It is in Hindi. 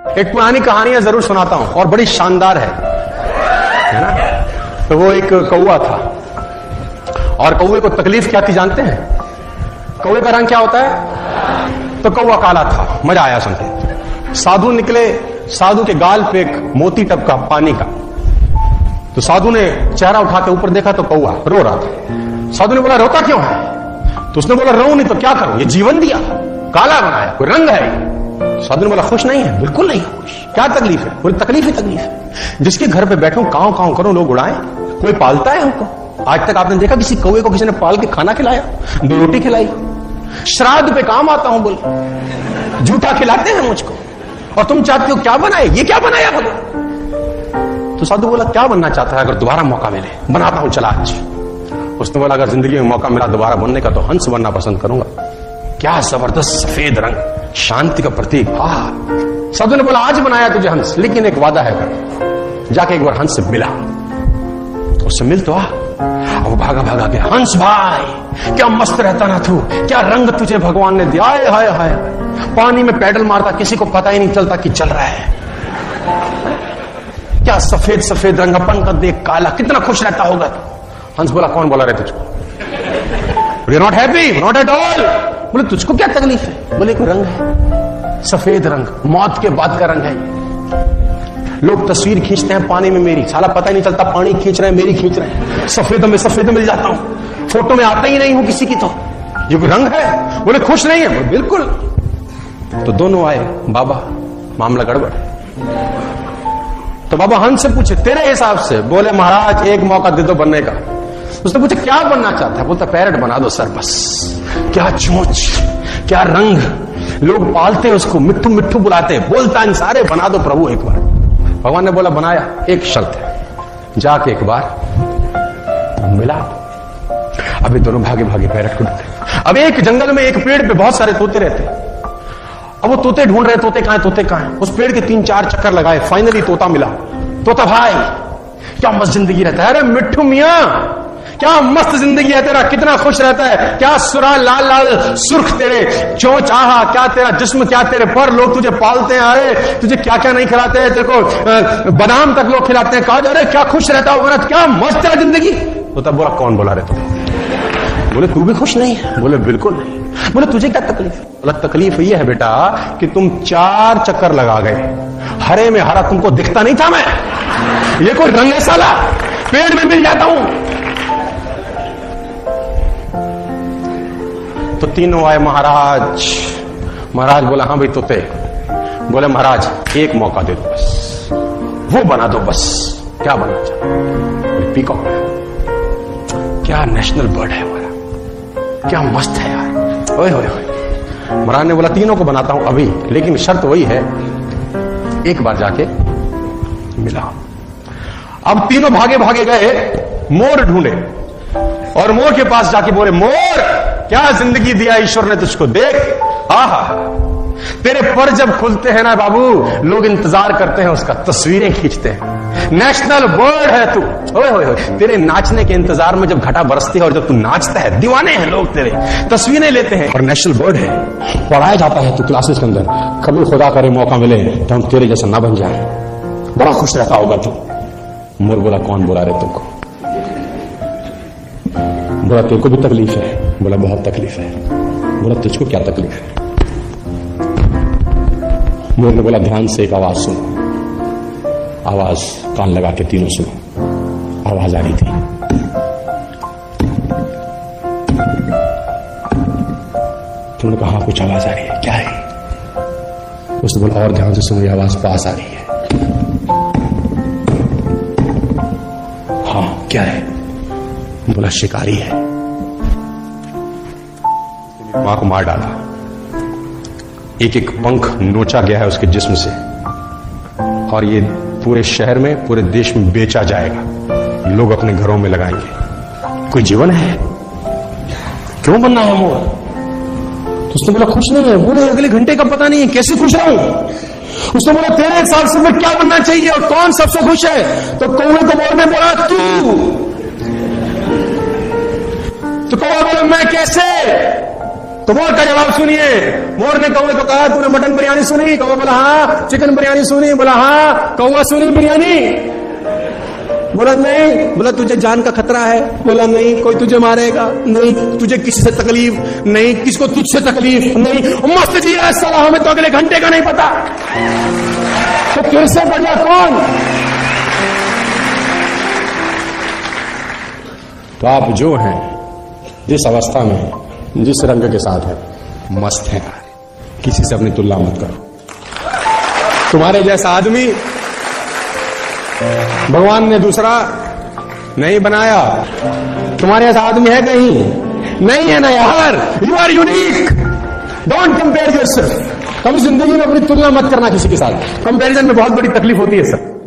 एक पुरानी कहानियाँ ज़रूर सुनाता हूँ, और बड़ी शानदार है। है ना? तो वो एक कौआ था। और कौए को तकलीफ़ क्या थी जानते हैं? कौए का रंग क्या होता है? तो कौआ काला था, मज़ा आया सुनते साधु निकले, साधु के गाल पे एक मोती टप का पानी का। तो साधु ने चेहरा उठा के ऊपर देखा तो कौआ रो रहा था। साधु ने बोला, रोता क्यों है? तो उसने बोला रो नहीं तो क्या करूँ? ये जीवन दिया। काला बनाया, कोई रंग है साधु ने बोला, खुश नहीं है? बिल्कुल नहीं खुश। क्या तकलीफ़ है? बोले तकलीफ़ ही तकलीफ़ है। जिसके घर पे बैठो, काव काव करो, लोग उड़ाए, कोई पालता है हमको? आज तक आपने देखा किसी कौए को किसी ने पाल के खाना खिलाया दो रोटी खिलाई? श्राद्ध पे काम आता हूँ, बोले। झूठा खिलाते हैं मुझको। और तुम चाहते हो क्या बनाए? ये क्या बनाया बोले तो साधु बोला, क्या बनना चाहता है? अगर दोबारा मौका मिले, बनाता हूँ, चला आज। उसने बोला, अगर ज़िंदगी में मौका मिला दोबारा बनने का तो हंस बनना पसंद करूँगा। क्या ज़बरदस्त सफ़ेद रंग शांति का प्रतीक। आह साधु ने बोला, आज बनाया तुझे हंस, लेकिन एक वादा है कर। जाके एक बार हंस से मिला। उससे मिल तो आ। वो भागा भागा के हंस भाई, क्या मस्त रहता ना तू, क्या रंग तुझे भगवान ने दिया? हाय हाय हाय। पानी में पैडल मारता, किसी को पता ही नहीं चलता कि चल रहा है। क्या सफ़ेद सफ़ेद रंग अपन का देख काला, कितना खुश रहता होगा तू। हंस बोला, कौन बोला रहे तुझको? You not happy not at all बोले, तुझको क्या तकलीफ़ है? बोले कोई रंग है, सफ़ेद रंग, मौत के बाद का रंग है। लोग तस्वीर खींचते हैं पानी में मेरी। साला पता ही नहीं चलता, पानी खींच रहे हैं, मेरी खींच रहे हैं। सफ़ेद में सफ़ेद मिल जाता हूँ। फ़ोटो में आता ही नहीं हूँ किसी की तो। ये कोई रंग है? बोले, खुश नहीं है? बिल्कुल। तो दोनों आए, बाबा, मामला गड़बड़ तो बाबा हंस से पूछे, तेरे हिसाब से? बोले, महाराज, एक मौका दे दो बनने का। उसने पूछा, क्या बनना चाहता है? बोलता, पैरट बना दो सर, बस। क्या चोच, क्या रंग? लोग पालते हैं उसको मिट्टू मिट्टू बुलाते हैं। बोलता है, सारे बना दो प्रभु एक बार। भगवान ने बोला, बनाया, एक शर्त है। जाके एक बार मिला अभी दोनों भागे भागे पैरट को ढूंढते अब एक जंगल में एक पेड़ पे बहुत सारे तोते रहते हैं। अब वो तोते ढूंढ रहे तोते कहाँ तोते कहाँ उस पेड़ के तीन चार चक्कर लगाए फाइनली तोता मिला। तोता भाई, क्या मस्त ज़िंदगी रहता है? अरे मिट्टू मिया क्या मस्त ज़िंदगी है तेरा, कितना खुश रहता है, क्या सुरा लाल लाल सुर्ख तेरे चोच आहा क्या तेरा जिस्म, क्या तेरे पर लोग तुझे पालते हैं, अरे तुझे क्या क्या नहीं खिलाते हैं, तेरे को बादाम तक लोग खिलाते हैं कहा अरे क्या खुश रहता होगा क्या मस्त तेरा ज़िंदगी। तो बोला कौन बोला रहे तुम बोले, तू भी खुश नहीं बोले, बिल्कुल नहीं। बोले, तुझे क्या तकलीफ़? बोला, तकलीफ़ ये है बेटा कि तुम चार चक्कर लगा गए। हरे में हरा तुमको दिखता नहीं था मैं। ये कोई रंग साला। पेड़ में मिल जाता हूँ। तो तीनों आए, महाराज महाराज बोला हाँ भाई, तोते। बोले, महाराज, एक मौका दे दो बस। वो बना दो बस। क्या बनना चाहते पीकॉक। क्या नेशनल बर्ड है हमारा। क्या मस्त है यार। ओए होए होए महाराज ने बोला, तीनों को बनाता हूँ अभी, लेकिन शर्त वही है, एक बार जाके मिला। अब तीनों भागे भागे गए, मोर ढूंढे और मोर के पास जाके बोले, मोर क्या ज़िंदगी दिया ईश्वर ने तुझको? देख। आहा। तेरे पर जब खुलते हैं ना बाबू, लोग इंतज़ार करते हैं, उसका तस्वीरें खींचते हैं। नेशनल बर्ड है तू। ओए होए तेरे नाचने के इंतज़ार में जब घटा बरसती है और जब तू नाचता है, दीवाने हैं लोग तेरे। तस्वीरें लेते हैं। और नेशनल बर्ड है। पढ़ाया जाता है तू क्लासेस के अंदर। कभी खुदा करे मौका मिले तो हम तेरे जैसा ना बन जाए। बड़ा खुश रहता होगा तू। मोर बोला कौन बोला रहे तुमको? बोला, तेरे को भी तकलीफ़ है। बोला, बहुत तकलीफ़ है। बोला, तुझको क्या तकलीफ़ है? मोर ने बोला, ध्यान से एक आवाज़ सुनो। आवाज़ कान लगा के तीनों सुनो। आवाज़ आ रही थी। तुमने कहा कुछ आवाज़ आ रही है। क्या है? उसने बोला, और ध्यान से सुनो, ये आवाज़ पास आ रही है। हाँ क्या है? बोला, शिकारी है। माँ को मार डाला। एक एक पंख नोचा गया है उसके जिस्म से। और ये पूरे शहर में, पूरे देश में बेचा जाएगा। लोग अपने घरों में लगाएँगे। कोई जीवन है? क्यों बनना है मोर? तो उसने बोला, खुश नहीं है। बोले अगले घंटे का पता नहीं है, कैसे खुश रहूँ? उसने बोला, तेरे हिसाब से मैं क्या बनना चाहिए और कौन सबसे खुश है? तो कौए को बोलने बोला, तू। तो कौआ बोला मैं कैसे? तो मोर का जवाब सुनिए। मोर ने कौवे को कहा, तूने मटन बिरयानी सुनी? कौवा बोला हाँ। चिकन बिरयानी सुनी? बोला हाँ। कौवा, सुनी बिरयानी? बोला, नहीं। बोला, तुझे जान का खतरा है। बोला, नहीं। कोई तुझे मारेगा? नहीं। तुझे किसी से तकलीफ़? नहीं। किसको तुझसे तकलीफ़? नहीं। मस्त जी साला हमें तो अगले घंटे का नहीं पता। तो फिर से बढ़िया कौन? तो आप जो हैं जिस अवस्था में, जिस रंग के साथ है, मस्त है। किसी से अपनी तुलना मत करो। तुम्हारे जैसा आदमी भगवान ने दूसरा नहीं बनाया। तुम्हारे जैसा आदमी है कहीं, नहीं है ना यार you are unique don't compare yourself कभी ज़िंदगी में अपनी तुलना मत करना किसी के साथ। कंपैरिजन में बहुत बड़ी तकलीफ़ होती है सर